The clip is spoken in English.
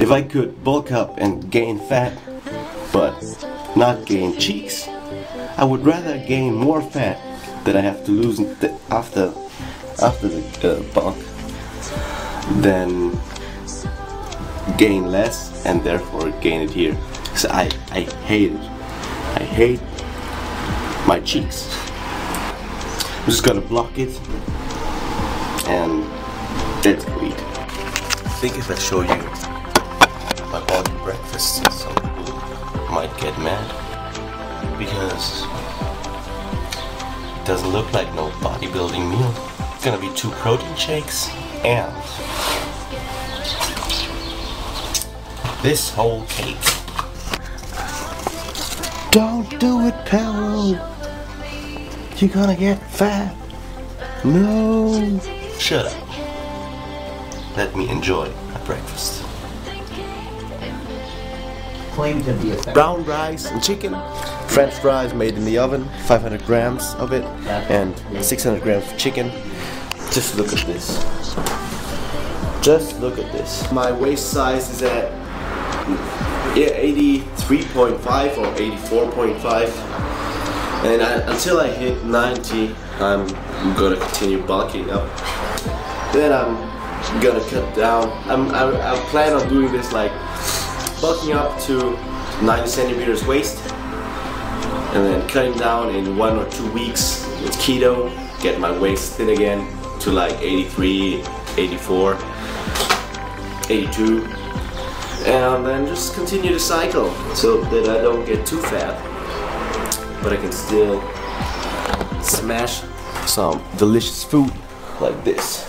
If I could bulk up and gain fat, but not gain cheeks, I would rather gain more fat that I have to lose after after the uh, bulk than gain less and therefore gain it here. So I I hate it. I hate my cheeks. I'm just gonna block it and let's. I think if I show you my body breakfast, some people might get mad because it doesn't look like no bodybuilding meal. It's gonna be two protein shakes and this whole cake. Don't do it, Peril. You're gonna get fat. No. Shut up. Let me enjoy my breakfast. Claim to be effective. Brown rice and chicken. French fries made in the oven, 500 grams of it, and 600 grams of chicken. Just look at this. Just look at this. My waist size is at yeah, 83.5 or 84.5. And I, until I hit 90, I'm gonna continue bulking up. Then I'm gonna cut down. I'm, I, I plan on doing this like bulking up to 90 centimeters waist and then cutting down in one or two weeks with keto, get my waist thin again to like 83, 84, 82 and then just continue the cycle so that I don't get too fat but I can still smash some delicious food like this